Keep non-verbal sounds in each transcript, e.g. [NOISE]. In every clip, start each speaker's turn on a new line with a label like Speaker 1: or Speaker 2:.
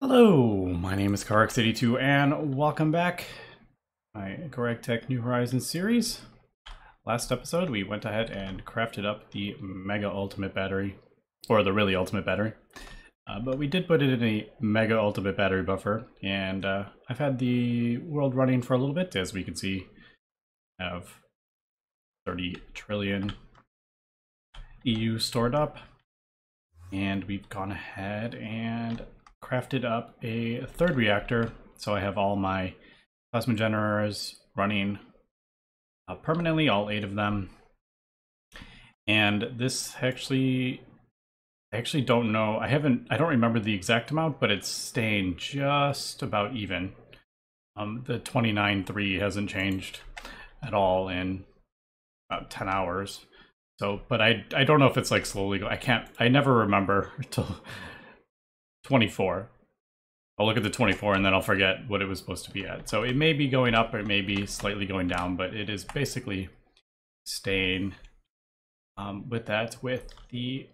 Speaker 1: Hello, my name is Kharax82 and welcome back my Tech New Horizons series. Last episode we went ahead and crafted up the Mega Ultimate Battery, or the really Ultimate Battery. Uh, but we did put it in a Mega Ultimate Battery buffer and uh, I've had the world running for a little bit as we can see have 30 trillion EU stored up and we've gone ahead and crafted up a third reactor. So I have all my plasma generators running uh, permanently, all eight of them. And this actually, I actually don't know. I haven't, I don't remember the exact amount, but it's staying just about even. Um, the 29.3 hasn't changed at all in about 10 hours. So, but I I don't know if it's like slowly go. I can't. I never remember [LAUGHS] till 24. I'll look at the 24 and then I'll forget what it was supposed to be at. So it may be going up or it may be slightly going down, but it is basically staying um, with that with the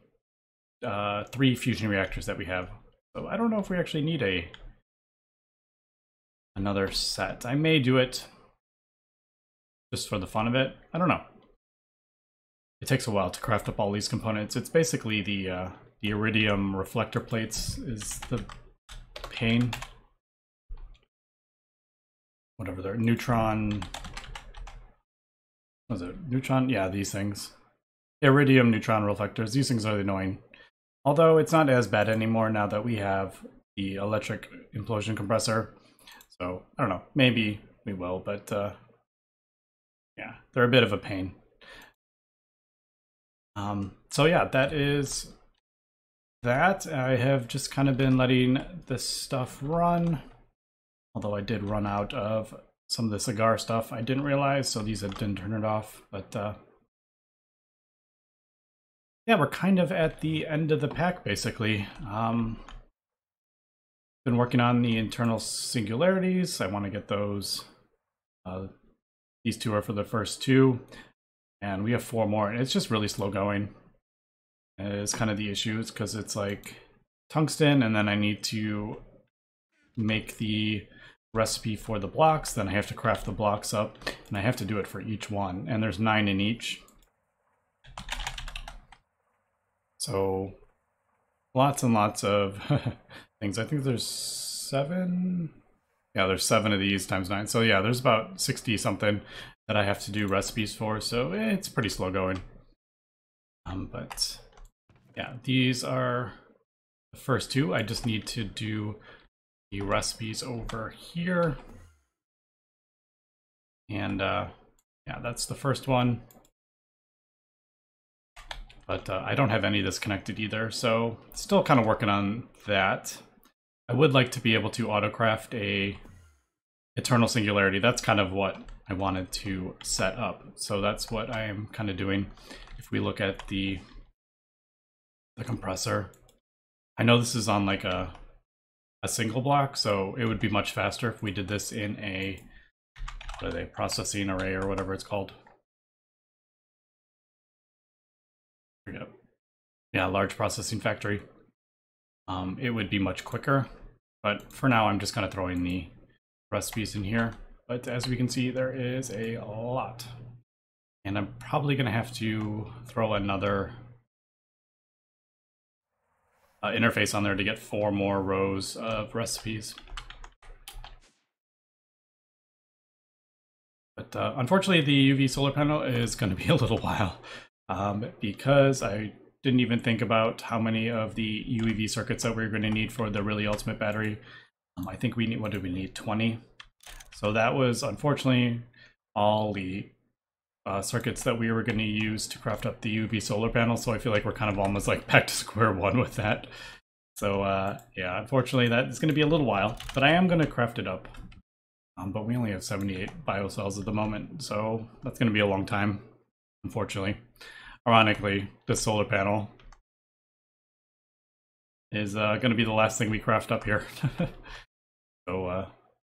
Speaker 1: uh, three fusion reactors that we have. So I don't know if we actually need a another set. I may do it just for the fun of it. I don't know. It takes a while to craft up all these components. It's basically the uh, the iridium reflector plates is the pain. Whatever they're neutron. Was it neutron? Yeah, these things. Iridium neutron reflectors. These things are annoying. Although it's not as bad anymore now that we have the electric implosion compressor. So I don't know. Maybe we will, but uh, yeah, they're a bit of a pain. Um, so yeah, that is that, I have just kind of been letting this stuff run. Although I did run out of some of the cigar stuff I didn't realize, so these have didn't turn it off. But uh, yeah, we're kind of at the end of the pack, basically. Um, been working on the eternal singularities. I want to get those. Uh, these two are for the first two. And we have four more, and it's just really slow going is kind of the issue. It's because it's like tungsten, and then I need to make the recipe for the blocks. Then I have to craft the blocks up, and I have to do it for each one. And there's nine in each. So lots and lots of [LAUGHS] things. I think there's seven. Yeah, there's seven of these times nine. So yeah, there's about 60 something that I have to do recipes for. So it's pretty slow going. Um, but yeah, these are the first two. I just need to do the recipes over here. And uh, yeah, that's the first one. But uh, I don't have any of this connected either, so still kind of working on that. I would like to be able to autocraft a eternal singularity. That's kind of what I wanted to set up. So that's what I am kind of doing. If we look at the the compressor. I know this is on like a a single block, so it would be much faster if we did this in a what are they processing array or whatever it's called. Forget. Yeah, large processing factory. Um, it would be much quicker, but for now I'm just kind of throwing the recipes in here. But as we can see, there is a lot. And I'm probably going to have to throw another uh, interface on there to get four more rows of recipes. But uh, unfortunately, the UV solar panel is going to be [LAUGHS] a little while um, because I didn't even think about how many of the UEV circuits that we are going to need for the really ultimate battery. Um, I think we need, what do we need, 20? So that was unfortunately all the uh, circuits that we were going to use to craft up the UV solar panel. So I feel like we're kind of almost like back to [LAUGHS] square one with that. So uh, yeah, unfortunately that is going to be a little while, but I am going to craft it up. Um, but we only have 78 biocells at the moment, so that's going to be a long time, unfortunately. Ironically, the solar panel is uh, going to be the last thing we craft up here. [LAUGHS] so uh,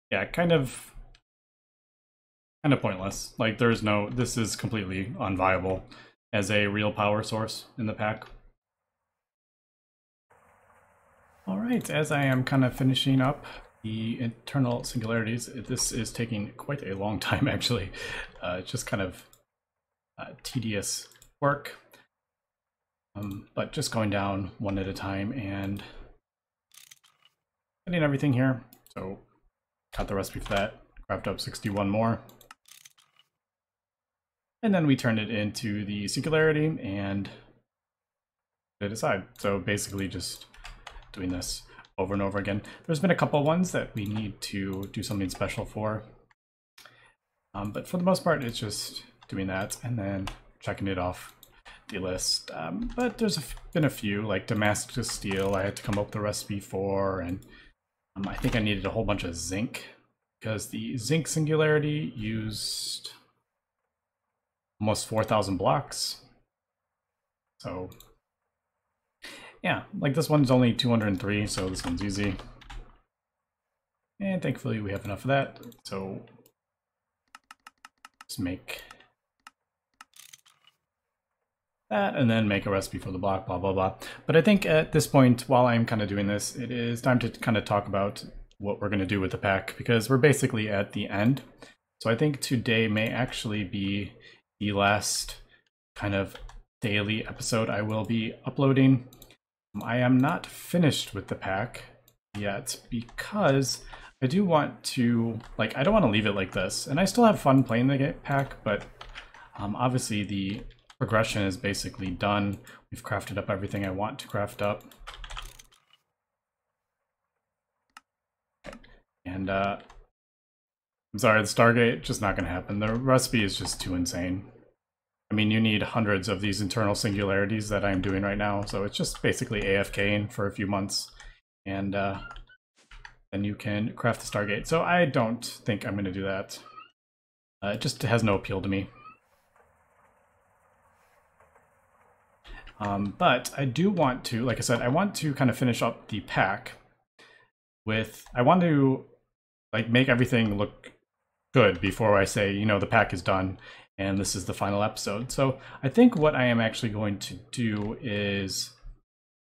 Speaker 1: yeah, kind of kind of pointless. Like there's no, this is completely unviable as a real power source in the pack. All right, as I am kind of finishing up the eternal singularities, this is taking quite a long time [LAUGHS] actually. Uh, just kind of uh, tedious work, um, but just going down one at a time and getting everything here. So got the recipe for that, craft up 61 more. And then we turn it into the singularity and it aside. So basically just doing this over and over again. There's been a couple ones that we need to do something special for. Um, but for the most part, it's just doing that and then checking it off the list. Um, but there's been a few, like Damascus Steel, I had to come up with a recipe for, and um, I think I needed a whole bunch of zinc because the zinc singularity used almost 4,000 blocks. So yeah, like this one's only 203, so this one's easy. And thankfully we have enough of that, so let's make that and then make a recipe for the block, blah, blah, blah. But I think at this point, while I'm kind of doing this, it is time to kind of talk about what we're going to do with the pack because we're basically at the end. So I think today may actually be the last kind of daily episode I will be uploading. I am not finished with the pack yet because I do want to, like, I don't want to leave it like this. And I still have fun playing the pack, but um, obviously the progression is basically done. We've crafted up everything I want to craft up. And, uh, I'm sorry, the Stargate, just not going to happen. The recipe is just too insane. I mean, you need hundreds of these eternal singularities that I'm doing right now, so it's just basically AFKing for a few months, and uh, then you can craft the Stargate. So I don't think I'm going to do that. Uh, it just has no appeal to me. Um, but I do want to, like I said, I want to kind of finish up the pack with, I want to like make everything look good before I say, you know, the pack is done and this is the final episode. So I think what I am actually going to do is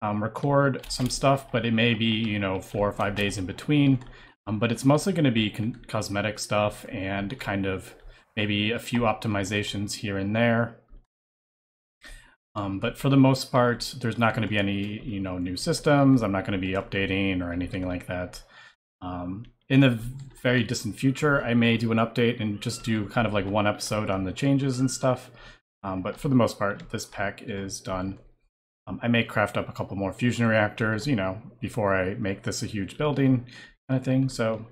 Speaker 1: um, record some stuff, but it may be, you know, four or five days in between. Um, but it's mostly going to be cosmetic stuff and kind of maybe a few optimizations here and there. Um, but for the most part, there's not going to be any, you know, new systems. I'm not going to be updating or anything like that. Um, in the very distant future, I may do an update and just do kind of like one episode on the changes and stuff. Um, but for the most part, this pack is done. Um, I may craft up a couple more fusion reactors, you know, before I make this a huge building kind of thing. So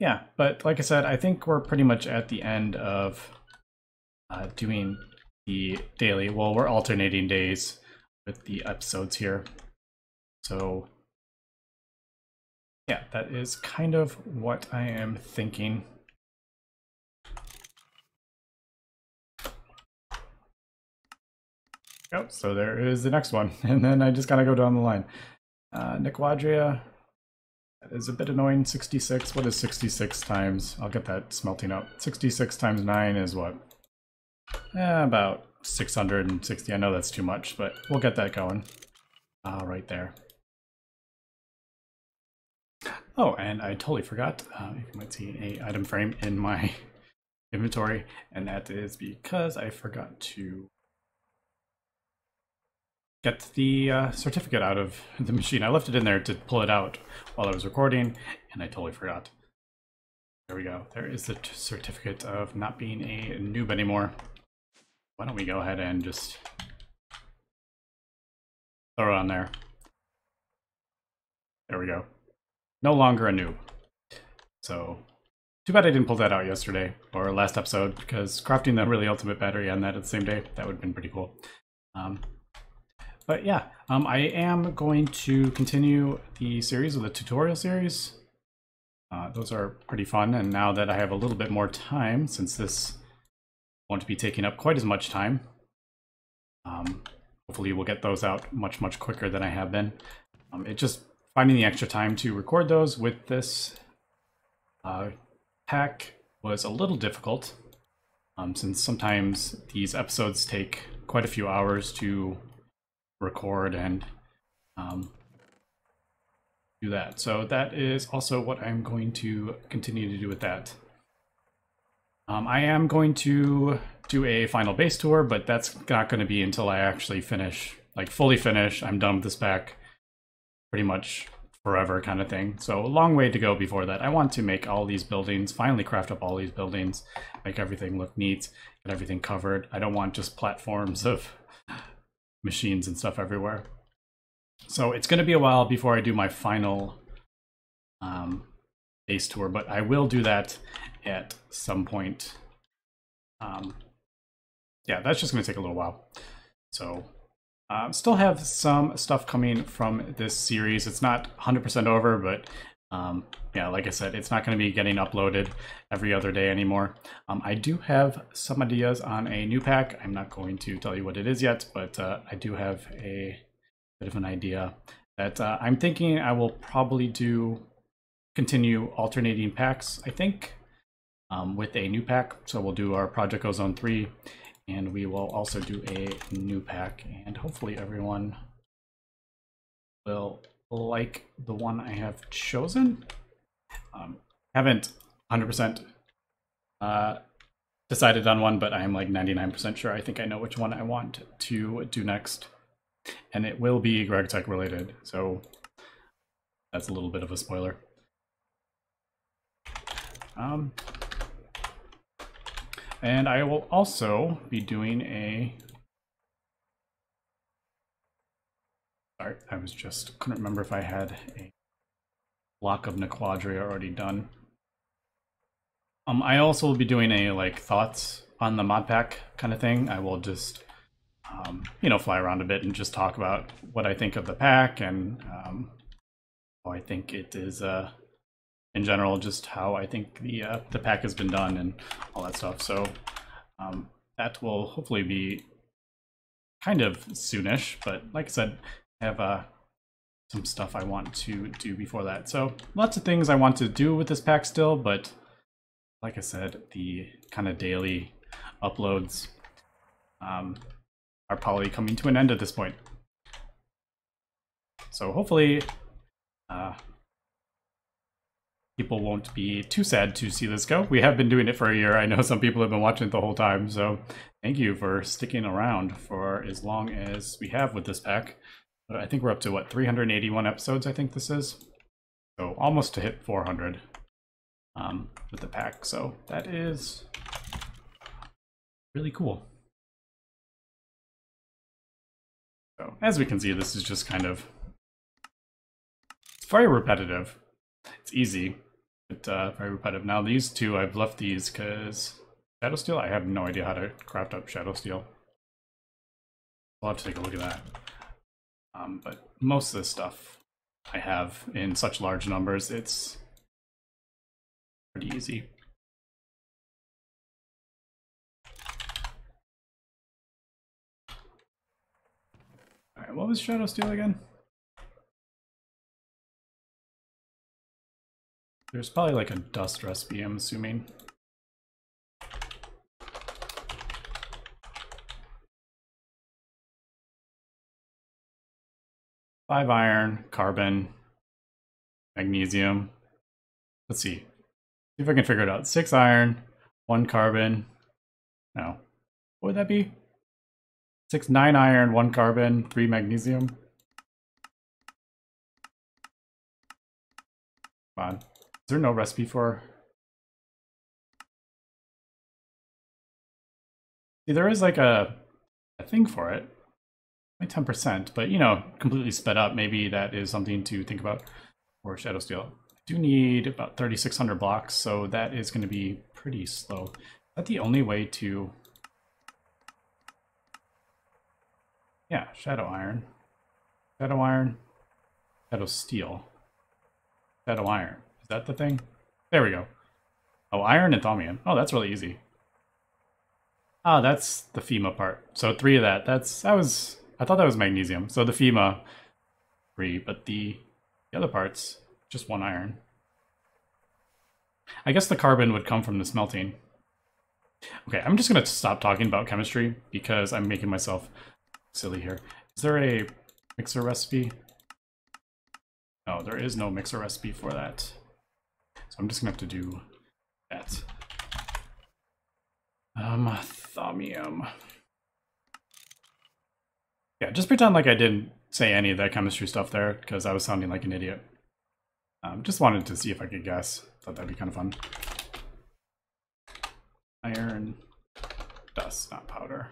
Speaker 1: yeah, but like I said, I think we're pretty much at the end of uh, doing the daily. Well, we're alternating days with the episodes here. So yeah, that is kind of what I am thinking. Oh, so there is the next one. [LAUGHS] And then I just gotta go down the line. Uh, Naquadria, is a bit annoying. 66, what is 66 times? I'll get that smelting up. 66 times 9 is what? Eh, about 660. I know that's too much, but we'll get that going. Uh, right there. Oh, and I totally forgot. Uh, you might see a item frame in my [LAUGHS] inventory, and that is because I forgot to get the uh, certificate out of [LAUGHS] the machine. I left it in there to pull it out while I was recording, and I totally forgot. There we go. There is the certificate of not being a noob anymore. Why don't we go ahead and just throw it on there. There we go no longer a noob. So, too bad I didn't pull that out yesterday or last episode because crafting the really ultimate battery on that at the same day, that would have been pretty cool. Um, but yeah, um, I am going to continue the series with the tutorial series. Uh, those are pretty fun, and now that I have a little bit more time, since this won't be taking up quite as much time, um, hopefully we'll get those out much, much quicker than I have been. Um, it just finding the extra time to record those with this uh, pack was a little difficult, um, since sometimes these episodes take quite a few hours to record and um, do that. So that is also what I'm going to continue to do with that. Um, I am going to do a final base tour, but that's not going to be until I actually finish, like fully finish. I'm done with this pack pretty much forever kind of thing. So a long way to go before that. I want to make all these buildings, finally craft up all these buildings, make everything look neat, get everything covered. I don't want just platforms of [LAUGHS] machines and stuff everywhere. So it's going to be a while before I do my final um, base tour, but I will do that at some point. Um, yeah, that's just going to take a little while. So uh, still have some stuff coming from this series. It's not 100% over, but um, yeah, like I said, it's not going to be getting uploaded every other day anymore. Um, I do have some ideas on a new pack. I'm not going to tell you what it is yet, but uh, I do have a bit of an idea that uh, I'm thinking I will probably do continue alternating packs, I think, um, with a new pack. So we'll do our Project Ozone 3, and we will also do a new pack, and hopefully everyone will like the one I have chosen. Um, haven't 100% uh, decided on one, but I'm like 99% sure I think I know which one I want to do next. And it will be GregTech related, so that's a little bit of a spoiler. Um, and I will also be doing a Sorry, I was just couldn't remember if I had a block of Naquadria already done. Um, I also will be doing a like thoughts on the mod pack kind of thing. I will just um, you know fly around a bit and just talk about what I think of the pack and um, how I think it is uh, in general, just how I think the uh, the pack has been done and all that stuff. So um, that will hopefully be kind of soonish, but like I said, I have uh, some stuff I want to do before that. So lots of things I want to do with this pack still, but like I said, the kind of daily uploads um, are probably coming to an end at this point. So hopefully uh, people won't be too sad to see this go. We have been doing it for a year. I know some people have been watching it the whole time, so thank you for sticking around for as long as we have with this pack. I think we're up to what 381 episodes. I think this is so almost to hit 400 um, with the pack. So that is really cool. So as we can see, this is just kind of it's very repetitive. It's easy, but uh, very repetitive. Now these two, I've left these because Shadow Steel. I have no idea how to craft up Shadow Steel. I'll have to take a look at that. Um, but most of the stuff I have in such large numbers, it's pretty easy. Alright, what was Shadow Steel again? There's probably like a dust recipe, I'm assuming. Five iron, carbon, magnesium. Let's see. See if I can figure it out. Six iron, one carbon. No. What would that be? Six, nine iron, one carbon, three magnesium. Come on. Is there no recipe for... See, there is like a, a thing for it. 10%, but you know, completely sped up. Maybe that is something to think about for Shadow Steel. I do need about 3,600 blocks, so that is going to be pretty slow. Is that the only way to... Yeah, Shadow Iron. Shadow Iron. Shadow Steel. Shadow Iron. That the thing? There we go. Oh, Iron and Thaumium. Oh, that's really easy. Ah, that's the FEMA part. So three of that. That's that was I thought that was magnesium. So the FEMA, three, but the, the other parts, just one iron. I guess the carbon would come from the smelting. Okay, I'm just going to stop talking about chemistry because I'm making myself silly here. Is there a mixer recipe? Oh, there is no mixer recipe for that. I'm just gonna have to do that. Um, thaumium. Yeah, just pretend like I didn't say any of that chemistry stuff there, because I was sounding like an idiot. Um, just wanted to see if I could guess. Thought that'd be kind of fun. Iron, dust, not powder.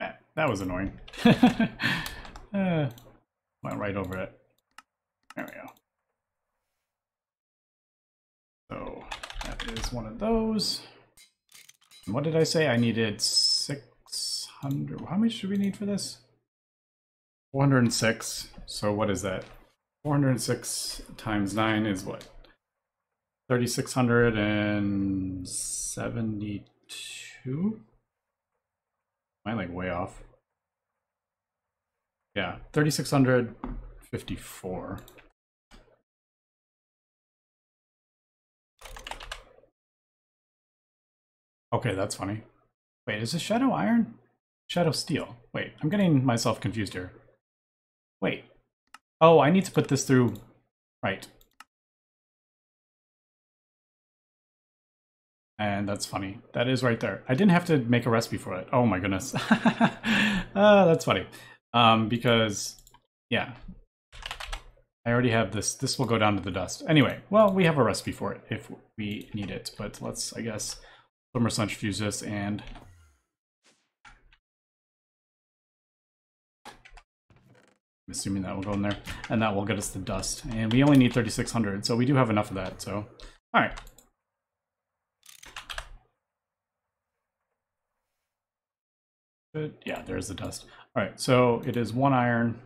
Speaker 1: Eh, that was annoying. [LAUGHS] uh, went right over it. There we go. So that is one of those. And what did I say? I needed 600. How much do we need for this? 406. So what is that? 406 times 9 is what? 3672? Am I like way off? Yeah, 3654. Okay, that's funny. Wait, is this shadow iron? Shadow steel. Wait, I'm getting myself confused here. Wait. Oh, I need to put this through... Right. And that's funny. That is right there. I didn't have to make a recipe for it. Oh my goodness. uh, [LAUGHS] that's funny. Um, because, yeah. I already have this. This will go down to the dust. Anyway, well, we have a recipe for it if we need it. But let's, I guess, thermal centrifuge this and... I'm assuming that will go in there. And that will get us the dust. And we only need 3,600, so we do have enough of that. So, all right. But yeah, there's the dust. All right, so it is one iron.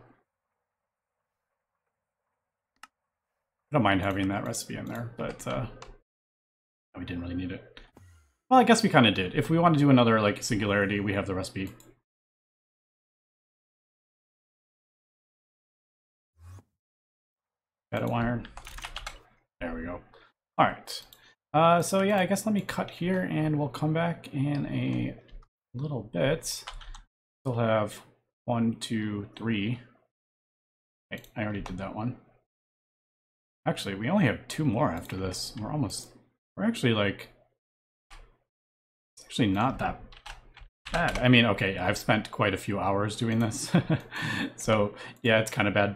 Speaker 1: I don't mind having that recipe in there, but uh, we didn't really need it. Well, I guess we kind of did. If we want to do another like singularity, we have the recipe. Shadow iron. There we go. All right. Uh, so yeah, I guess let me cut here and we'll come back in a little bit. Still have one, two, three. Hey, I already did that one. Actually, we only have two more after this. We're almost, we're actually like, it's actually not that bad. I mean, okay, I've spent quite a few hours doing this. [LAUGHS] so yeah, it's kind of bad.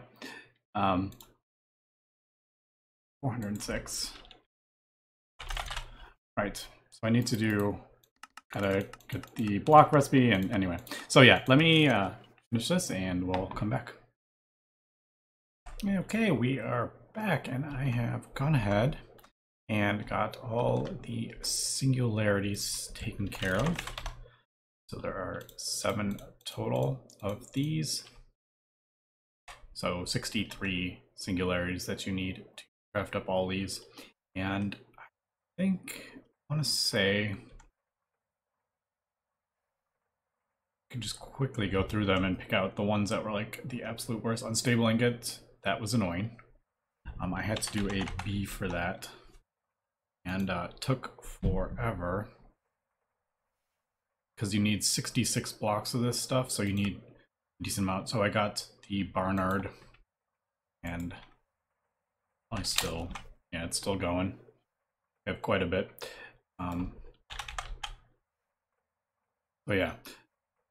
Speaker 1: Um, 406. Right, so I need to do gotta get the block recipe and anyway. So yeah, let me uh, finish this and we'll come back. Okay, we are back and I have gone ahead and got all the singularities taken care of. So there are seven total of these. So 63 singularities that you need to craft up all these. And I think I want to say can just quickly go through them and pick out the ones that were like the absolute worst. Unstable ingot, that was annoying. Um, I had to do a B for that. And uh, took forever. Because you need 66 blocks of this stuff, so you need a decent amount. So I got the Barnard. And I still, yeah, it's still going. I have quite a bit. Um, but yeah,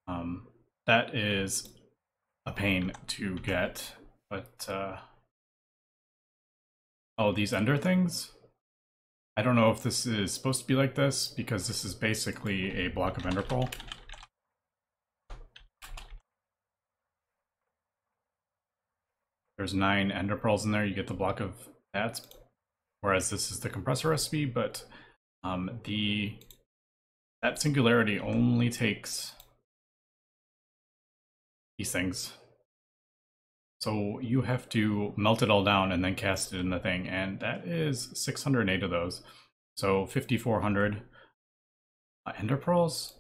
Speaker 1: um, that is a pain to get, but uh, oh, these ender things. I don't know if this is supposed to be like this because this is basically a block of ender pearl. There's nine ender pearls in there. You get the block of that, whereas this is the compressor recipe. But um, the that singularity only takes these things. So you have to melt it all down and then cast it in the thing, and that is 608 of those. So 5,400 uh, ender pearls,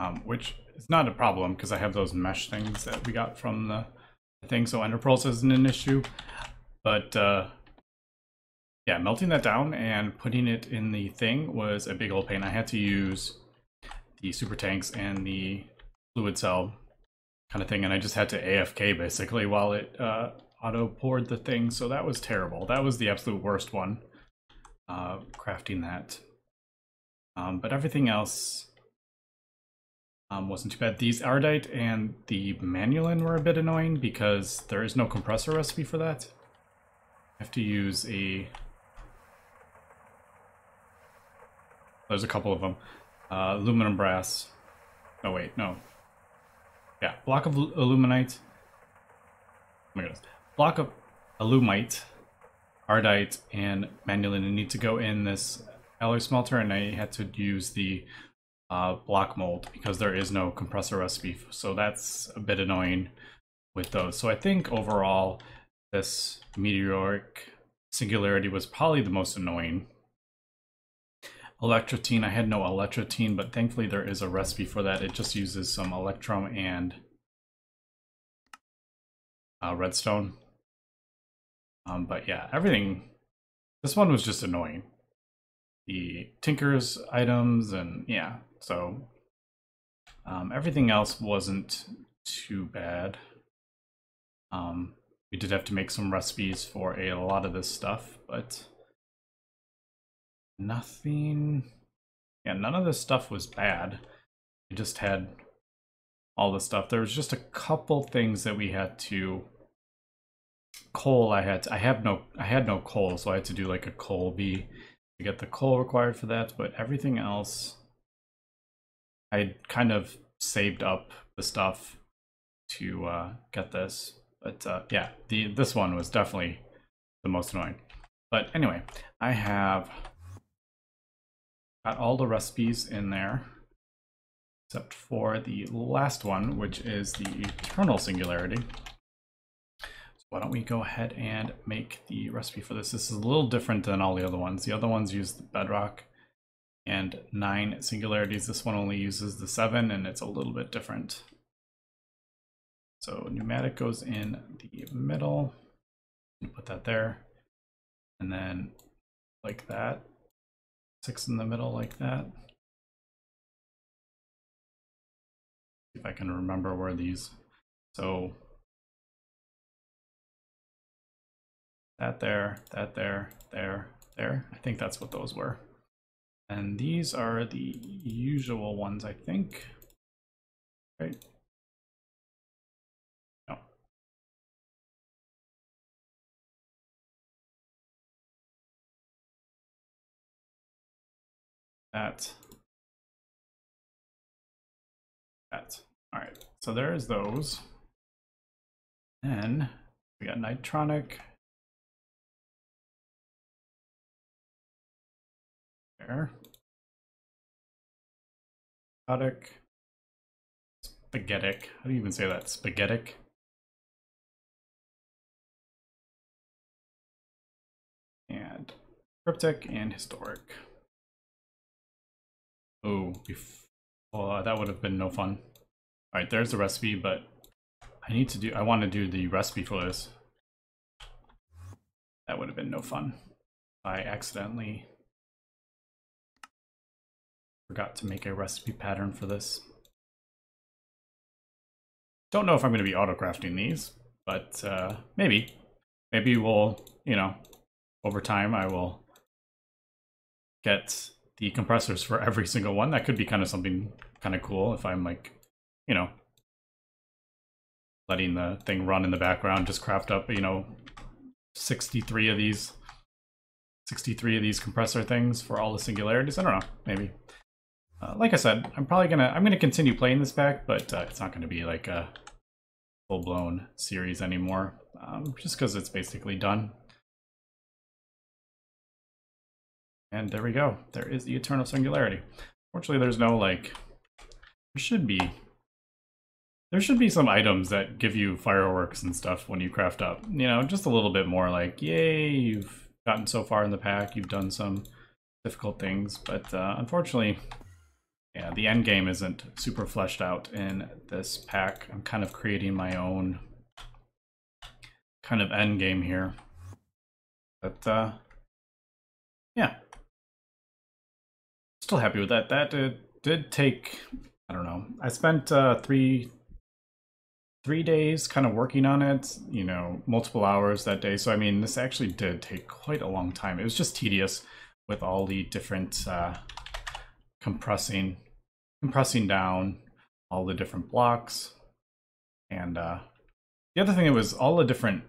Speaker 1: um, which is not a problem because I have those mesh things that we got from the thing, so ender pearls isn't an issue. But uh, yeah, melting that down and putting it in the thing was a big old pain. I had to use the super tanks and the fluid cell kind of thing, and I just had to AFK basically while it uh, auto poured the thing. So that was terrible. That was the absolute worst one. Uh, crafting that, um, but everything else um, wasn't too bad. These Ardite and the Manyullyn were a bit annoying because there is no compressor recipe for that. I have to use a... There's a couple of them. Uh, aluminum brass. Oh wait, no. Yeah, block of aluminite. Oh my goodness. Block of alumite, ardite, and Manyullyn need to go in this alloy smelter, and I had to use the uh, block mold because there is no compressor recipe. So that's a bit annoying with those. So I think overall, this meteoric singularity was probably the most annoying. Electrotine, I had no electrotine, but thankfully there is a recipe for that. It just uses some electrum and uh, redstone. Um, but yeah, everything, this one was just annoying. The Tinker's items and yeah, so um, everything else wasn't too bad. Um, we did have to make some recipes for a lot of this stuff, but nothing. Yeah, none of this stuff was bad. It just had all the stuff. There was just a couple things that we had to coal. I had to, I have no I had no coal, so I had to do like a coal bee to get the coal required for that. But everything else I kind of saved up the stuff to uh, get this. But uh, yeah, the this one was definitely the most annoying. But anyway, I have got all the recipes in there except for the last one, which is the eternal singularity. So why don't we go ahead and make the recipe for this. This is a little different than all the other ones. The other ones use the bedrock and nine singularities. This one only uses the seven and it's a little bit different. So pneumatic goes in the middle. Put that there. And then like that. Six in the middle like that. if I can remember where these. So that there, that there, there, there. I think that's what those were. And these are the usual ones, I think. Right? That. That. All right, so there's those. Then we got Nitronic, there. Spaghettic. How do you even say that? Spaghettic. And cryptic and historic. Oh, oh, that would have been no fun. All right, there's the recipe, but I need to do, I want to do the recipe for this. That would have been no fun. I accidentally Forgot to make a recipe pattern for this. Don't know if I'm going to be auto-crafting these, but uh, maybe. Maybe we'll, you know, over time I will get the compressors for every single one. That could be kind of something kind of cool if I'm like, you know, letting the thing run in the background, just craft up, you know, 63 of these 63 of these compressor things for all the singularities. I don't know, maybe. Uh, like I said, I'm probably gonna I'm gonna continue playing this back, but uh, it's not gonna be like a full blown series anymore, um, just because it's basically done. And there we go. There is the eternal singularity. Fortunately, there's no like. There should be. There should be some items that give you fireworks and stuff when you craft up. You know, just a little bit more like, yay, you've gotten so far in the pack, you've done some difficult things. But uh, unfortunately, yeah, the end game isn't super fleshed out in this pack. I'm kind of creating my own kind of end game here. But uh yeah. Still happy with that. That did, did take I don't know. I spent uh three three days kind of working on it, you know, multiple hours that day. So, I mean, this actually did take quite a long time. It was just tedious with all the different uh, compressing, compressing down all the different blocks. And uh, the other thing it was all the different,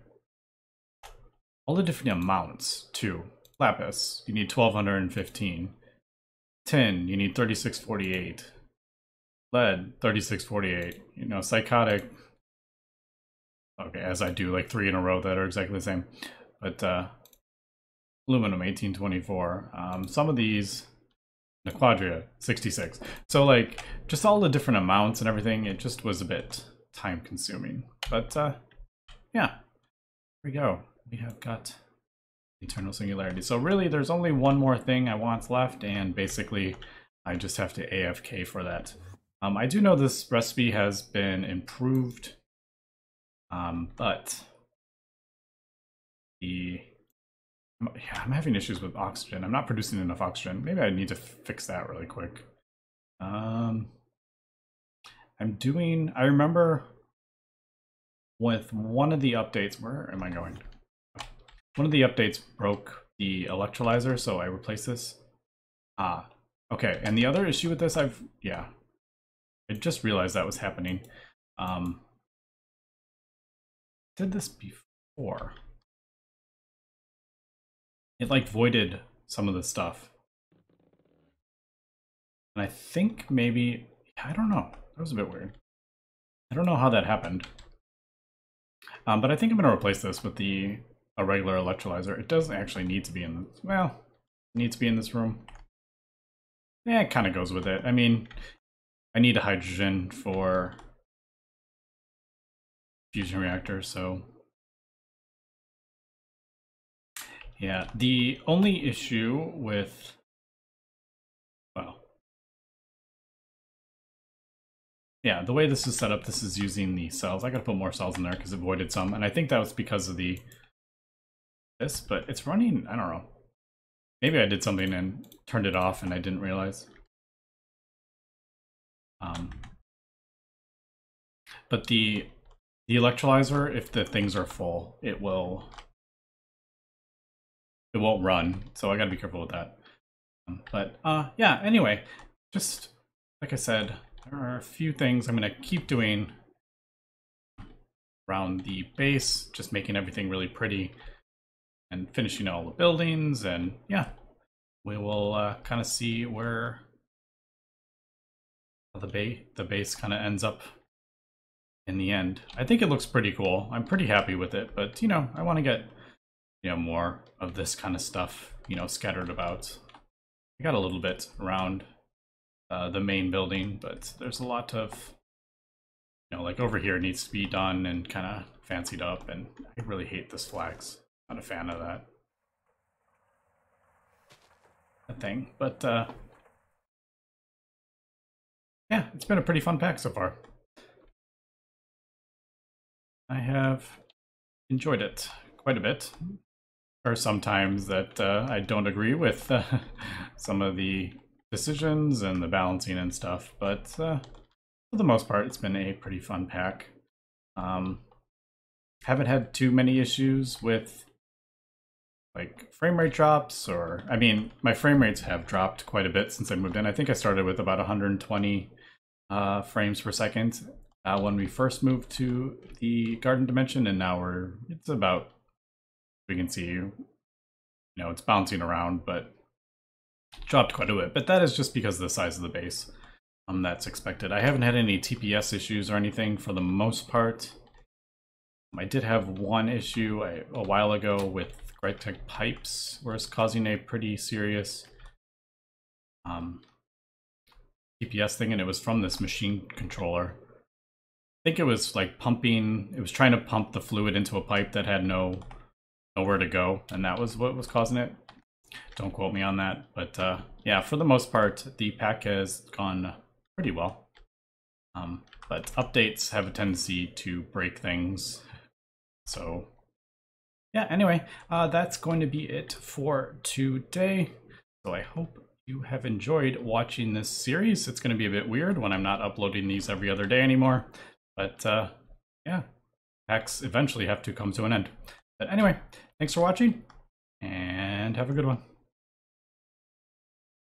Speaker 1: all the different amounts too. Lapis, you need 1215. Tin, you need 3648. Lead, 3648. You know, psychotic, Okay, as I do like three in a row that are exactly the same. But uh, aluminum 1824. Um, some of these, Naquadria 66. So like just all the different amounts and everything, it just was a bit time consuming. But uh, yeah, here we go. We have got eternal singularity. So really there's only one more thing I want left and basically I just have to AFK for that. Um, I do know this recipe has been improved um, but the yeah, I'm having issues with oxygen. I'm not producing enough oxygen. Maybe I need to fix that really quick. Um, I'm doing. I remember with one of the updates. Where am I going? One of the updates broke the electrolyzer, so I replaced this. Ah, okay. And the other issue with this, I've yeah, I just realized that was happening. Um, did this before. It like voided some of the stuff. And I think maybe, I don't know. That was a bit weird. I don't know how that happened. Um, but I think I'm going to replace this with the a regular electrolyzer. It doesn't actually need to be in this, well, needs to be in this room. Yeah, it kind of goes with it. I mean, I need a hydrogen for fusion reactor, so yeah. The only issue with well, yeah, the way this is set up, this is using the cells. I gotta put more cells in there because it voided some, and I think that was because of the this, but it's running. I don't know. Maybe I did something and turned it off and I didn't realize. Um, but the the electrolyzer, if the things are full, it will it won't run. So I gotta be careful with that. Um, but uh yeah, anyway, just like I said, there are a few things I'm gonna keep doing around the base, just making everything really pretty and finishing all the buildings and yeah, we will uh, kind of see where the base the base kind of ends up in the end. I think it looks pretty cool. I'm pretty happy with it, but you know, I want to get you know more of this kind of stuff, you know, scattered about. I got a little bit around uh, the main building, but there's a lot of you know, like over here needs to be done and kind of fancied up, and I really hate this flags. Not a fan of that. Thing, but uh, yeah, it's been a pretty fun pack so far. I have enjoyed it quite a bit. There are some that uh, I don't agree with uh, [LAUGHS] some of the decisions and the balancing and stuff, but uh, for the most part, it's been a pretty fun pack. Um, haven't had too many issues with like frame rate drops or I mean my frame rates have dropped quite a bit since I moved in. I think I started with about 120 uh, frames per second uh, when we first moved to the garden dimension, and now we're it's about we can see you know it's bouncing around, but dropped quite a bit. But that is just because of the size of the base. Um, that's expected. I haven't had any TPS issues or anything for the most part. I did have one issue a while ago with Tech pipes, it's causing a pretty serious um, TPS thing, and it was from this machine controller I think it was like pumping. It was trying to pump the fluid into a pipe that had no nowhere to go, and that was what was causing it. Don't quote me on that, but uh, yeah, for the most part, the pack has gone pretty well. Um, but updates have a tendency to break things, so yeah. Anyway, uh, that's going to be it for today. So I hope you have enjoyed watching this series. It's going to be a bit weird when I'm not uploading these every other day anymore. But uh, yeah, packs eventually have to come to an end. But anyway, thanks for watching, and have a good one.